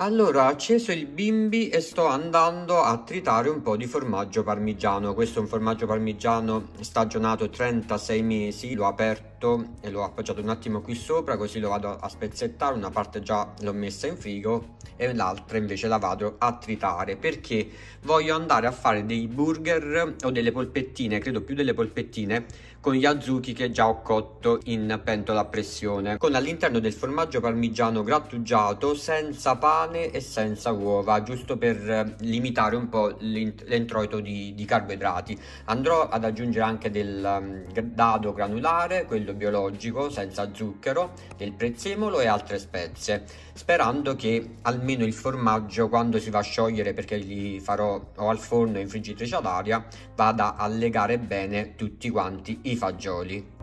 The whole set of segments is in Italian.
Allora, ho acceso il bimbi e sto andando a tritare un po' di formaggio parmigiano. Questo è un formaggio parmigiano stagionato 36 mesi, l'ho aperto e l'ho appoggiato un attimo qui sopra, così lo vado a spezzettare. Una parte già l'ho messa in frigo e l'altra invece la vado a tritare perché voglio andare a fare dei burger o delle polpettine, credo più delle polpettine, con gli azuchi che già ho cotto in pentola a pressione, con all'interno del formaggio parmigiano grattugiato senza pane e senza uova, giusto per eh, limitare un po' l'introito di, di, carboidrati. Andrò ad aggiungere anche del um, dado granulare, quello biologico, senza zucchero, del prezzemolo e altre spezie, sperando che almeno il formaggio, quando si va a sciogliere, perché li farò o al forno in friggitrice ad aria, vada a legare bene tutti quanti i fagioli.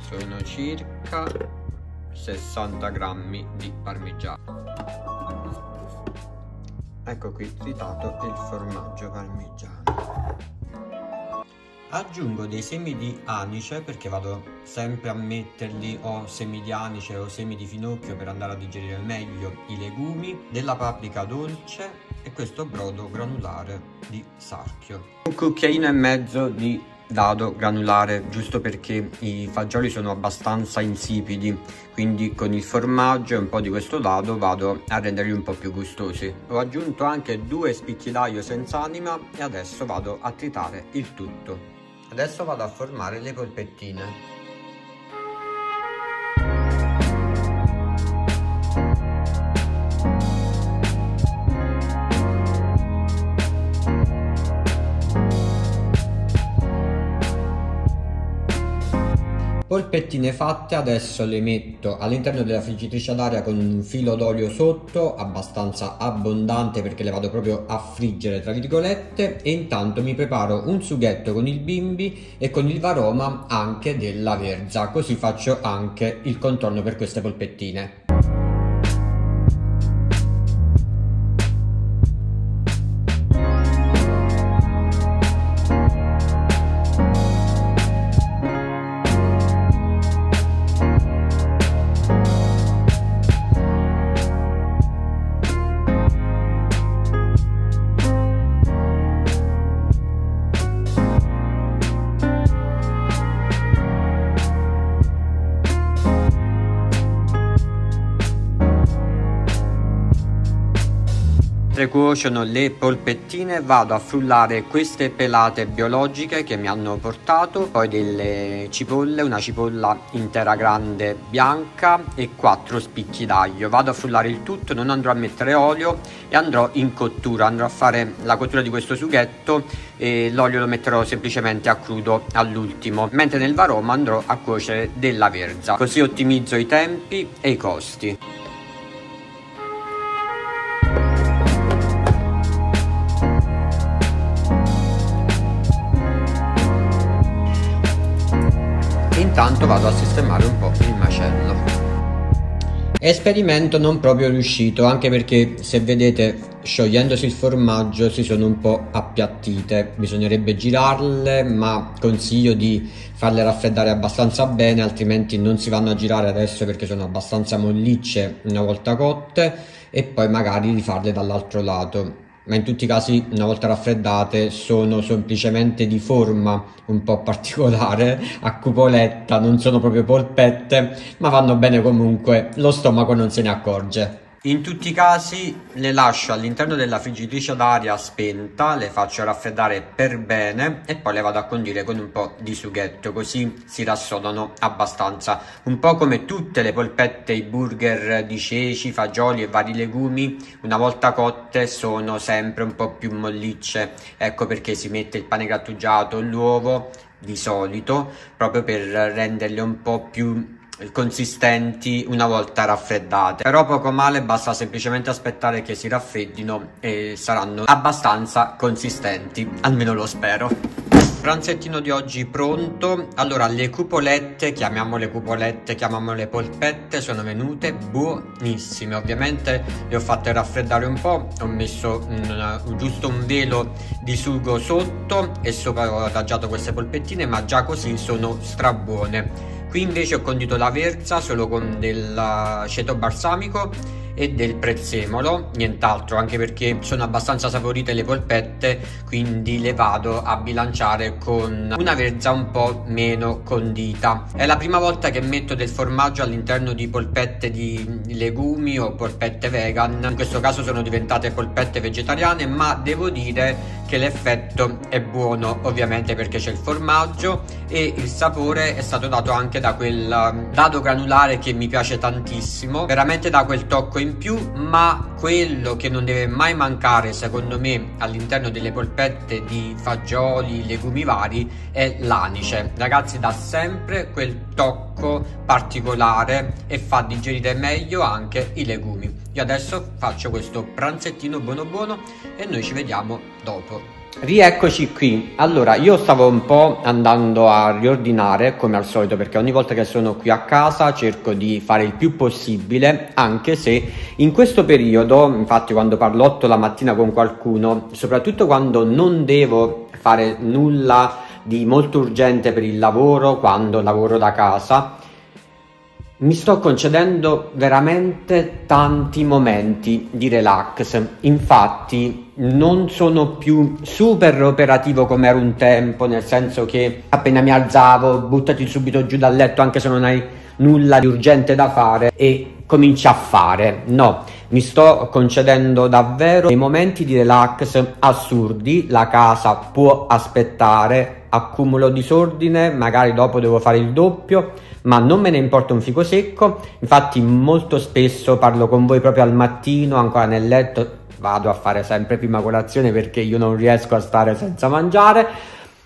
Sono circa 60 grammi di parmigiano. Ecco qui tritato il formaggio parmigiano. Aggiungo dei semi di anice perché vado sempre a metterli o semi di anice o semi di finocchio per andare a digerire meglio i legumi della paprika dolce e questo brodo granulare di sarchio. Un cucchiaino e mezzo di dado granulare giusto perché i fagioli sono abbastanza insipidi. Quindi con il formaggio e un po' di questo dado vado a renderli un po' più gustosi. Ho aggiunto anche due spicchi d'aglio senza anima e adesso vado a tritare il tutto. Adesso vado a formare le polpettine Polpettine fatte adesso le metto all'interno della friggitrice ad aria con un filo d'olio sotto abbastanza abbondante perché le vado proprio a friggere tra virgolette e intanto mi preparo un sughetto con il bimbi e con il varoma anche della verza così faccio anche il contorno per queste polpettine. Mentre cuociono le polpettine vado a frullare queste pelate biologiche che mi hanno portato, poi delle cipolle, una cipolla intera grande bianca e quattro spicchi d'aglio. Vado a frullare il tutto, non andrò a mettere olio e andrò in cottura, andrò a fare la cottura di questo sughetto e l'olio lo metterò semplicemente a crudo all'ultimo, mentre nel varoma andrò a cuocere della verza, così ottimizzo i tempi e i costi. Intanto vado a sistemare un po' il macello. Esperimento non proprio riuscito anche perché se vedete sciogliendosi il formaggio si sono un po' appiattite. Bisognerebbe girarle ma consiglio di farle raffreddare abbastanza bene altrimenti non si vanno a girare adesso perché sono abbastanza mollicce una volta cotte e poi magari rifarle dall'altro lato ma in tutti i casi una volta raffreddate sono semplicemente di forma un po' particolare a cupoletta non sono proprio polpette ma vanno bene comunque lo stomaco non se ne accorge in tutti i casi le lascio all'interno della friggitrice ad aria spenta, le faccio raffreddare per bene e poi le vado a condire con un po' di sughetto così si rassodano abbastanza. Un po' come tutte le polpette, i burger di ceci, fagioli e vari legumi, una volta cotte sono sempre un po' più mollicce. Ecco perché si mette il pane grattugiato, l'uovo di solito, proprio per renderle un po' più consistenti una volta raffreddate. Però poco male basta semplicemente aspettare che si raffreddino e saranno abbastanza consistenti almeno lo spero. Pranzettino di oggi pronto. Allora le cupolette chiamiamole cupolette chiamiamole polpette sono venute buonissime. Ovviamente le ho fatte raffreddare un po' ho messo un, giusto un velo di sugo sotto e sopra ho adagiato queste polpettine ma già così sono strabuone Qui invece ho condito la verza solo con del aceto balsamico e del prezzemolo, nient'altro, anche perché sono abbastanza saporite le polpette, quindi le vado a bilanciare con una verza un po' meno condita. È la prima volta che metto del formaggio all'interno di polpette di legumi o polpette vegan, in questo caso sono diventate polpette vegetariane, ma devo dire che l'effetto è buono ovviamente perché c'è il formaggio e il sapore è stato dato anche da quel um, dado granulare che mi piace tantissimo veramente da quel tocco in più ma quello che non deve mai mancare secondo me all'interno delle polpette di fagioli legumi vari è l'anice ragazzi dà sempre quel tocco particolare e fa digerire meglio anche i legumi io adesso faccio questo pranzettino buono buono e noi ci vediamo dopo. Rieccoci qui. Allora, io stavo un po' andando a riordinare come al solito perché ogni volta che sono qui a casa cerco di fare il più possibile, anche se in questo periodo, infatti quando parlotto la mattina con qualcuno, soprattutto quando non devo fare nulla di molto urgente per il lavoro, quando lavoro da casa, mi sto concedendo veramente tanti momenti di relax, infatti non sono più super operativo come ero un tempo, nel senso che appena mi alzavo, buttati subito giù dal letto anche se non hai nulla di urgente da fare e cominci a fare. No, mi sto concedendo davvero dei momenti di relax assurdi, la casa può aspettare, accumulo disordine, magari dopo devo fare il doppio ma non me ne importa un fico secco, infatti molto spesso parlo con voi proprio al mattino, ancora nel letto, vado a fare sempre prima colazione perché io non riesco a stare senza mangiare,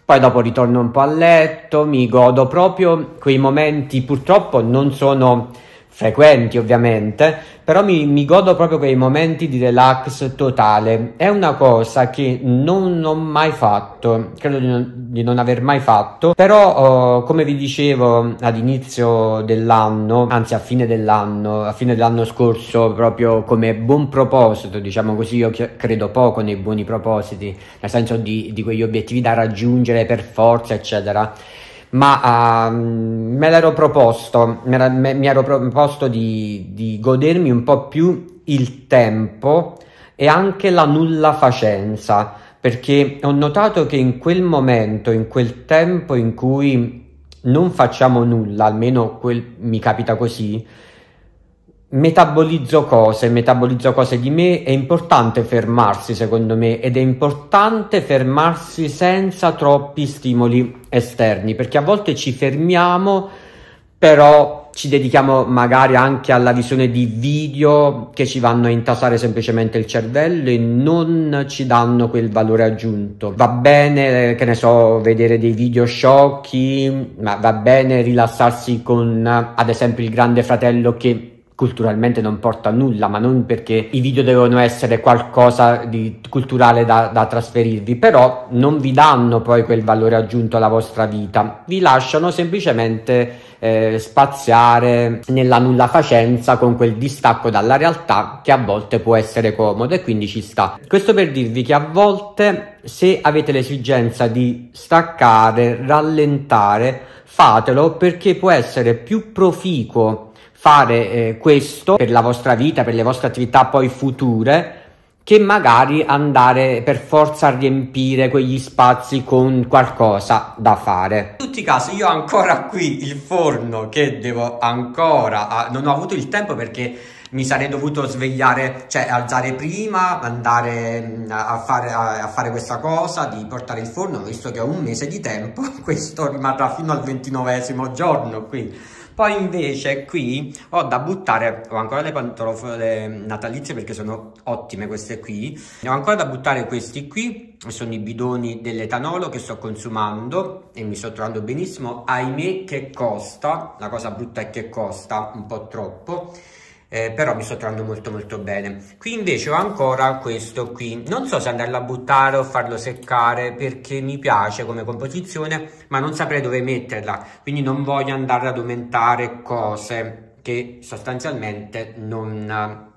poi dopo ritorno un po' a letto, mi godo proprio quei momenti, purtroppo non sono frequenti ovviamente, però mi, mi, godo proprio quei momenti di relax totale. È una cosa che non ho mai fatto, credo di non, di non aver mai fatto, però oh, come vi dicevo ad inizio dell'anno, anzi a fine dell'anno, a fine dell'anno scorso, proprio come buon proposito, diciamo così, io credo poco nei buoni propositi, nel senso di, di quegli obiettivi da raggiungere per forza, eccetera ma uh, me l'ero proposto, me, me, mi ero proposto di, di, godermi un po' più il tempo e anche la nulla facenza, perché ho notato che in quel momento, in quel tempo in cui non facciamo nulla, almeno quel, mi capita così, metabolizzo cose, metabolizzo cose di me, è importante fermarsi secondo me ed è importante fermarsi senza troppi stimoli esterni perché a volte ci fermiamo però ci dedichiamo magari anche alla visione di video che ci vanno a intasare semplicemente il cervello e non ci danno quel valore aggiunto. Va bene, che ne so, vedere dei video sciocchi, ma va bene rilassarsi con ad esempio il grande fratello che culturalmente non porta a nulla, ma non perché i video devono essere qualcosa di culturale da, da, trasferirvi, però non vi danno poi quel valore aggiunto alla vostra vita, vi lasciano semplicemente eh, spaziare nella nulla facenza con quel distacco dalla realtà che a volte può essere comodo e quindi ci sta. Questo per dirvi che a volte se avete l'esigenza di staccare, rallentare, fatelo perché può essere più proficuo fare eh, questo per la vostra vita, per le vostre attività poi future, che magari andare per forza a riempire quegli spazi con qualcosa da fare. In tutti i casi io ho ancora qui il forno che devo ancora, non ho avuto il tempo perché mi sarei dovuto svegliare, cioè alzare prima, andare mm, a fare, a fare questa cosa, di portare il forno, visto che ho un mese di tempo, questo rimarrà fino al ventinovesimo giorno qui poi invece qui ho da buttare, ho ancora le pantofole natalizie perché sono ottime queste qui, ho ancora da buttare questi qui, sono i bidoni dell'etanolo che sto consumando e mi sto trovando benissimo, ahimè che costa, la cosa brutta è che costa un po' troppo, eh, però mi sto trovando molto molto bene. Qui invece ho ancora questo qui, non so se andarlo a buttare o farlo seccare perché mi piace come composizione, ma non saprei dove metterla, quindi non voglio andare ad aumentare cose che sostanzialmente non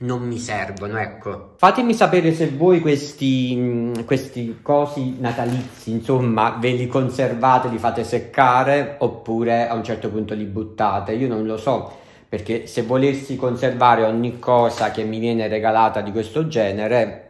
non mi servono, ecco. Fatemi sapere se voi questi, questi cosi natalizi, insomma, ve li conservate, li fate seccare oppure a un certo punto li buttate. Io non lo so perché se volessi conservare ogni cosa che mi viene regalata di questo genere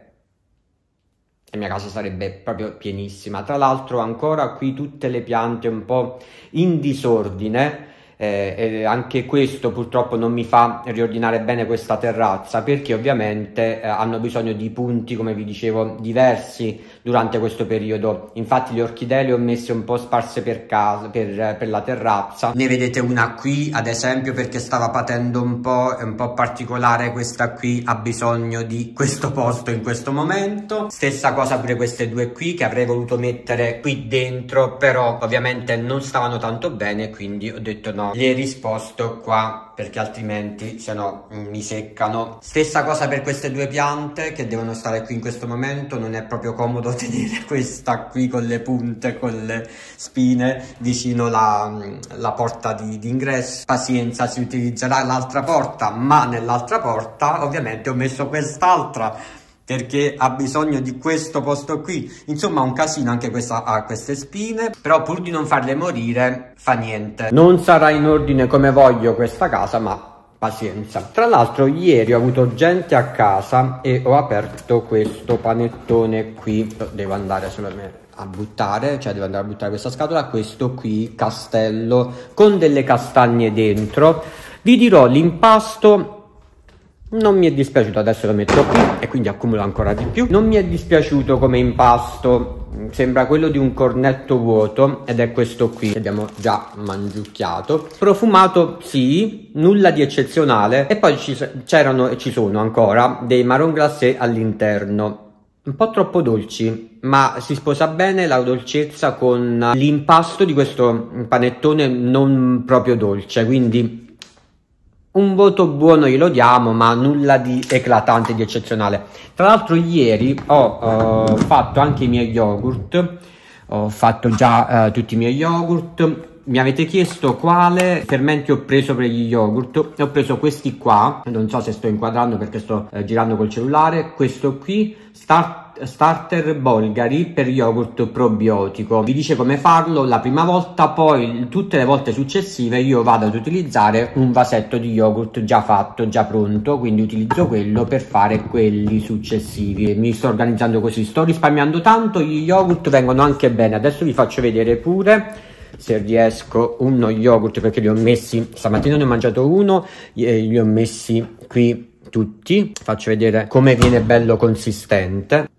la mia casa sarebbe proprio pienissima. Tra l'altro ancora qui tutte le piante un po' in disordine eh, anche questo purtroppo non mi fa riordinare bene questa terrazza perché ovviamente eh, hanno bisogno di punti come vi dicevo diversi durante questo periodo. Infatti le orchidee le ho messe un po' sparse per casa per, per la terrazza. Ne vedete una qui ad esempio perché stava patendo un po' è un po' particolare questa qui ha bisogno di questo posto in questo momento. Stessa cosa pure queste due qui che avrei voluto mettere qui dentro però ovviamente non stavano tanto bene quindi ho detto no. Hai risposto qua perché altrimenti se no mm, mi seccano. Stessa cosa per queste due piante che devono stare qui in questo momento. Non è proprio comodo tenere questa qui con le punte con le spine vicino la, mm, porta di, di ingresso. Pazienza si utilizzerà l'altra porta ma nell'altra porta ovviamente ho messo quest'altra perché ha bisogno di questo posto qui. Insomma un casino anche questa ha queste spine però pur di non farle morire fa niente. Non sarà in ordine come voglio questa casa ma pazienza. Tra l'altro ieri ho avuto gente a casa e ho aperto questo panettone qui. Devo andare solamente a buttare, cioè devo andare a buttare questa scatola, questo qui castello con delle castagne dentro. Vi dirò l'impasto non mi è dispiaciuto, adesso lo metto qui e quindi accumulo ancora di più. Non mi è dispiaciuto come impasto, sembra quello di un cornetto vuoto ed è questo qui che abbiamo già mangiucchiato. Profumato sì, nulla di eccezionale e poi c'erano e ci sono ancora dei marron glacé all'interno. Un po' troppo dolci, ma si sposa bene la dolcezza con l'impasto di questo panettone non proprio dolce, quindi un voto buono glielo diamo, ma nulla di eclatante, di eccezionale. Tra l'altro ieri ho uh, fatto anche i miei yogurt, ho fatto già uh, tutti i miei yogurt, mi avete chiesto quale fermenti ho preso per gli yogurt. Ho preso questi qua. Non so se sto inquadrando perché sto eh, girando col cellulare. Questo qui start, starter bolgari per yogurt probiotico. Vi dice come farlo. La prima volta poi tutte le volte successive io vado ad utilizzare un vasetto di yogurt già fatto già pronto quindi utilizzo quello per fare quelli successivi. Mi sto organizzando così sto risparmiando tanto gli yogurt vengono anche bene. Adesso vi faccio vedere pure se riesco uno yogurt perché li ho messi stamattina ne ho mangiato uno e li ho messi qui tutti. Faccio vedere come viene bello consistente.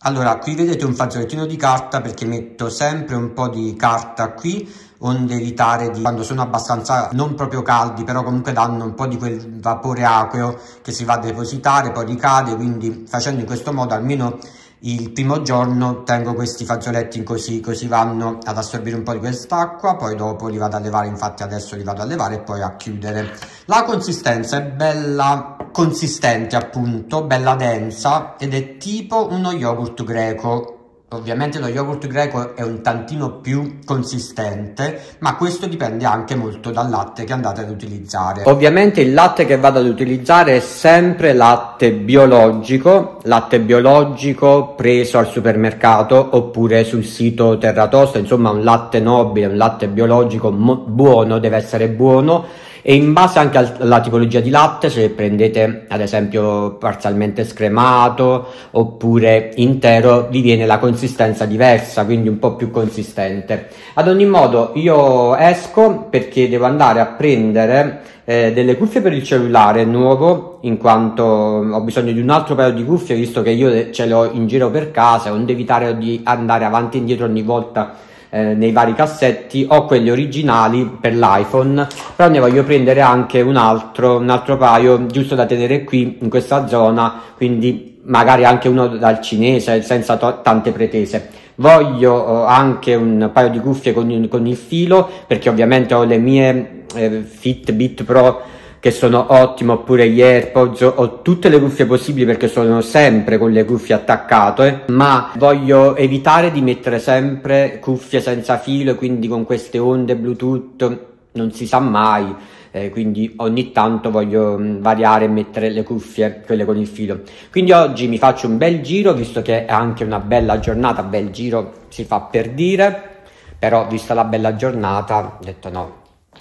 Allora qui vedete un fazzolettino di carta perché metto sempre un po' di carta qui onde evitare di quando sono abbastanza non proprio caldi però comunque danno un po' di quel vapore acqueo che si va a depositare poi ricade quindi facendo in questo modo almeno il primo giorno tengo questi fazzoletti così, così vanno ad assorbire un po' di quest'acqua, poi dopo li vado a levare, infatti adesso li vado a levare e poi a chiudere. La consistenza è bella consistente appunto, bella densa ed è tipo uno yogurt greco Ovviamente lo yogurt greco è un tantino più consistente, ma questo dipende anche molto dal latte che andate ad utilizzare. Ovviamente il latte che vado ad utilizzare è sempre latte biologico, latte biologico preso al supermercato oppure sul sito Terratosta, insomma un latte nobile, un latte biologico buono, deve essere buono e in base anche alla tipologia di latte se prendete ad esempio parzialmente scremato oppure intero vi viene la consistenza diversa quindi un po' più consistente. Ad ogni modo io esco perché devo andare a prendere eh, delle cuffie per il cellulare nuovo in quanto ho bisogno di un altro paio di cuffie visto che io ce le ho in giro per casa onde evitare di andare avanti e indietro ogni volta eh, nei vari cassetti ho quelli originali per l'iPhone. Però ne voglio prendere anche un altro, un altro paio giusto da tenere qui in questa zona quindi magari anche uno dal cinese senza tante pretese. Voglio eh, anche un paio di cuffie con, con, il filo perché ovviamente ho le mie eh, Fitbit Pro che sono ottime oppure gli AirPods ho tutte le cuffie possibili perché sono sempre con le cuffie attaccate ma voglio evitare di mettere sempre cuffie senza filo quindi con queste onde bluetooth non si sa mai eh, quindi ogni tanto voglio mm, variare e mettere le cuffie quelle con il filo. Quindi oggi mi faccio un bel giro visto che è anche una bella giornata bel giro si fa per dire però vista la bella giornata ho detto no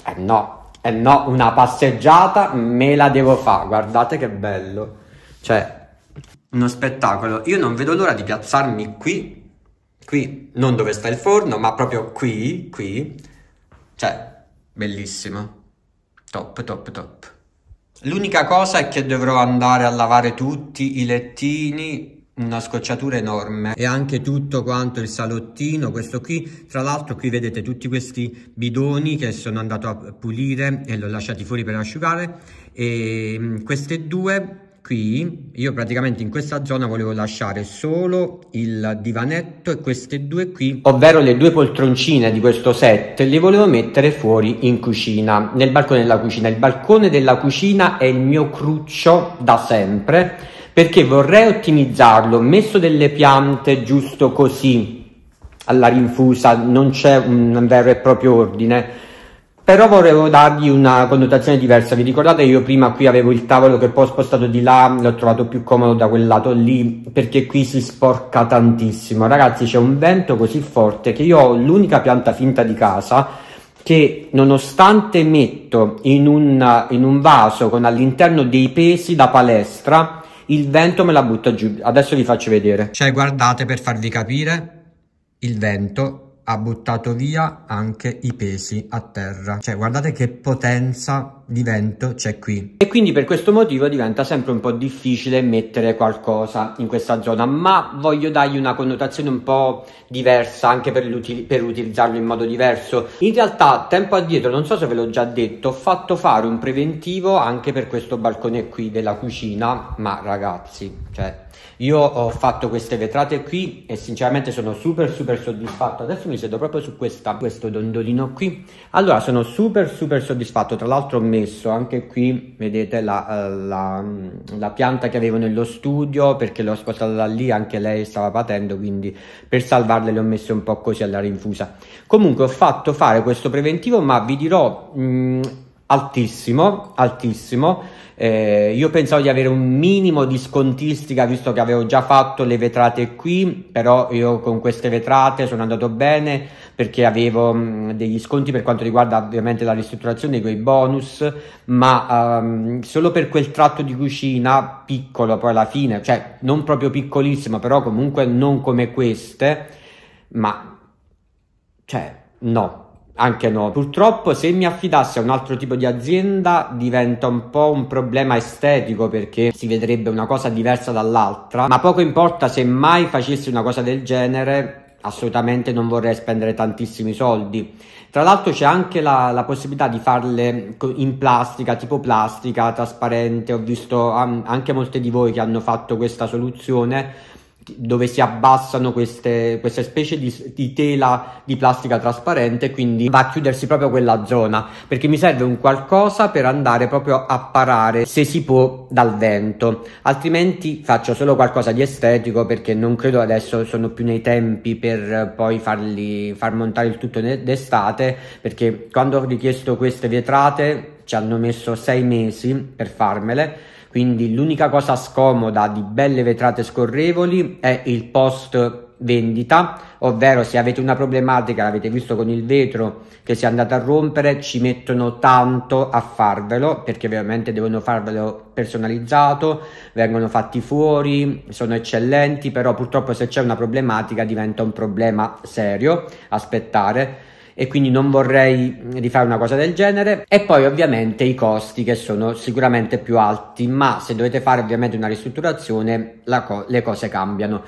eh no Eh no, una passeggiata me la devo fare, guardate che bello. Cioè, uno spettacolo. Io non vedo l'ora di piazzarmi qui, qui, non dove sta il forno, ma proprio qui, qui. Cioè, bellissimo. Top, top, top. L'unica cosa è che dovrò andare a lavare tutti i lettini una scocciatura enorme. E anche tutto quanto il salottino questo qui. Tra l'altro qui vedete tutti questi bidoni che sono andato a pulire e li ho lasciati fuori per asciugare. E mm, queste due qui io praticamente in questa zona volevo lasciare solo il divanetto e queste due qui ovvero le due poltroncine di questo set le volevo mettere fuori in cucina nel balcone della cucina. Il balcone della cucina è il mio cruccio da sempre perché vorrei ottimizzarlo, ho messo delle piante giusto così alla rinfusa, non c'è un vero e proprio ordine, però volevo dargli una connotazione diversa. Vi ricordate io prima qui avevo il tavolo che poi ho spostato di là, l'ho trovato più comodo da quel lato lì, perché qui si sporca tantissimo. Ragazzi c'è un vento così forte che io ho l'unica pianta finta di casa che nonostante metto in un, in un vaso con all'interno dei pesi da palestra, il vento me la butta giù. Adesso vi faccio vedere. Cioè, guardate per farvi capire il vento ha buttato via anche i pesi a terra. Cioè, guardate che potenza di vento c'è qui. E quindi per questo motivo diventa sempre un po' difficile mettere qualcosa in questa zona, ma voglio dargli una connotazione un po' diversa anche per, per utilizzarlo in modo diverso. In realtà, tempo addietro, non so se ve l'ho già detto, ho fatto fare un preventivo anche per questo balcone qui della cucina, ma ragazzi, cioè io ho fatto queste vetrate qui e sinceramente sono super super soddisfatto. Adesso mi siedo proprio su questa, questo dondolino qui. Allora sono super super soddisfatto. Tra l'altro ho messo anche qui, vedete, la, eh, la, la, pianta che avevo nello studio perché l'ho spostata da lì, anche lei stava patendo, quindi per salvarle le ho messe un po' così alla rinfusa. Comunque ho fatto fare questo preventivo, ma vi dirò mh, mm, altissimo, altissimo. Eh, io pensavo di avere un minimo di scontistica visto che avevo già fatto le vetrate qui, però io con queste vetrate sono andato bene perché avevo mh, degli sconti per quanto riguarda ovviamente la ristrutturazione, quei bonus, ma um, solo per quel tratto di cucina piccolo poi alla fine, cioè non proprio piccolissimo, però comunque non come queste, ma cioè no, anche no. Purtroppo se mi affidassi a un altro tipo di azienda diventa un po' un problema estetico perché si vedrebbe una cosa diversa dall'altra, ma poco importa se mai facessi una cosa del genere, assolutamente non vorrei spendere tantissimi soldi. Tra l'altro c'è anche la, la, possibilità di farle in plastica, tipo plastica, trasparente, ho visto anche molte di voi che hanno fatto questa soluzione dove si abbassano queste, queste specie di, di, tela di plastica trasparente quindi va a chiudersi proprio quella zona perché mi serve un qualcosa per andare proprio a parare se si può dal vento. Altrimenti faccio solo qualcosa di estetico perché non credo adesso sono più nei tempi per poi farli far montare il tutto d'estate perché quando ho richiesto queste vetrate ci hanno messo sei mesi per farmele quindi l'unica cosa scomoda di belle vetrate scorrevoli è il post vendita, ovvero se avete una problematica, l'avete visto con il vetro che si è andato a rompere, ci mettono tanto a farvelo, perché ovviamente devono farvelo personalizzato, vengono fatti fuori, sono eccellenti, però purtroppo se c'è una problematica diventa un problema serio, aspettare e quindi non vorrei rifare una cosa del genere. E poi ovviamente i costi che sono sicuramente più alti. Ma se dovete fare ovviamente una ristrutturazione co le cose cambiano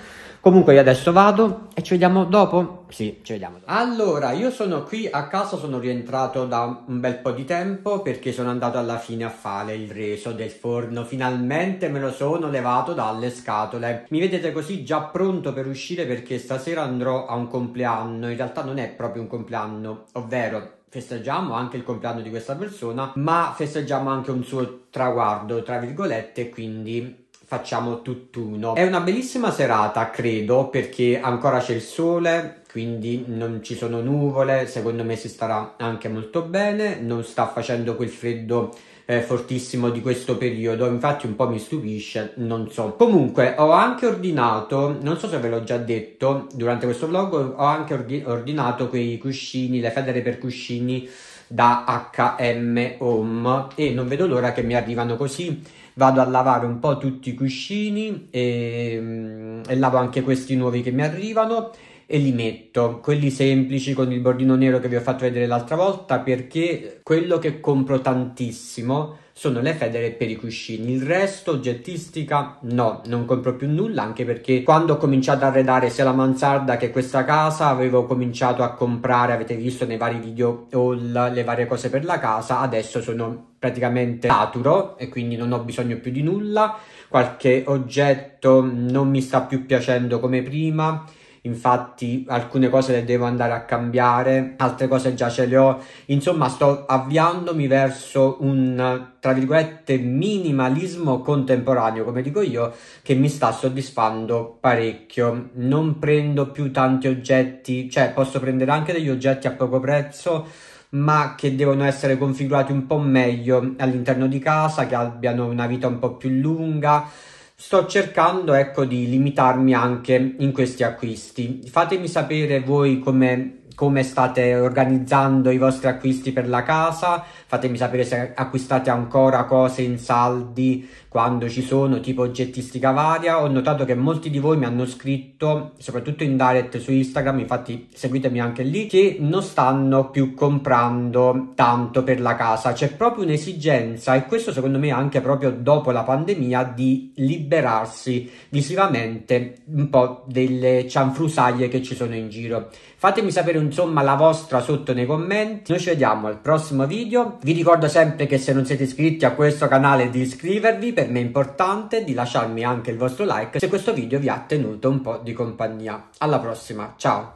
Comunque io adesso vado e ci vediamo dopo? Sì, ci vediamo dopo. Allora, io sono qui a casa, sono rientrato da un bel po' di tempo perché sono andato alla fine a fare il reso del forno. Finalmente me lo sono levato dalle scatole. Mi vedete così già pronto per uscire perché stasera andrò a un compleanno. In realtà non è proprio un compleanno, ovvero festeggiamo anche il compleanno di questa persona, ma festeggiamo anche un suo traguardo, tra virgolette, quindi facciamo tutt'uno. È una bellissima serata, credo, perché ancora c'è il sole, quindi non ci sono nuvole, secondo me si starà anche molto bene, non sta facendo quel freddo eh, fortissimo di questo periodo, infatti un po' mi stupisce, non so. Comunque ho anche ordinato, non so se ve l'ho già detto durante questo vlog, ho anche ordinato quei cuscini, le federe per cuscini da H&M Home e non vedo l'ora che mi arrivano così vado a lavare un po' tutti i cuscini e, mm, e lavo anche questi nuovi che mi arrivano e li metto, quelli semplici con il bordino nero che vi ho fatto vedere l'altra volta perché quello che compro tantissimo sono le federe per i cuscini. Il resto, oggettistica, no, non compro più nulla, anche perché quando ho cominciato a arredare sia la mansarda che questa casa, avevo cominciato a comprare, avete visto nei vari video haul, le varie cose per la casa, adesso sono praticamente saturo e quindi non ho bisogno più di nulla. Qualche oggetto non mi sta più piacendo come prima infatti alcune cose le devo andare a cambiare, altre cose già ce le ho, insomma sto avviandomi verso un, tra virgolette, minimalismo contemporaneo, come dico io, che mi sta soddisfando parecchio. Non prendo più tanti oggetti, cioè posso prendere anche degli oggetti a poco prezzo, ma che devono essere configurati un po' meglio all'interno di casa, che abbiano una vita un po' più lunga, sto cercando ecco di limitarmi anche in questi acquisti. Fatemi sapere voi come come state organizzando i vostri acquisti per la casa, fatemi sapere se acquistate ancora cose in saldi quando ci sono, tipo oggettistica varia. Ho notato che molti di voi mi hanno scritto, soprattutto in direct su Instagram, infatti seguitemi anche lì, che non stanno più comprando tanto per la casa. C'è proprio un'esigenza, e questo secondo me anche proprio dopo la pandemia, di liberarsi visivamente un po' delle cianfrusaglie che ci sono in giro. Fatemi sapere insomma la vostra sotto nei commenti. Noi ci vediamo al prossimo video. Vi ricordo sempre che se non siete iscritti a questo canale di iscrivervi, per me è importante, di lasciarmi anche il vostro like se questo video vi ha tenuto un po' di compagnia. Alla prossima, ciao!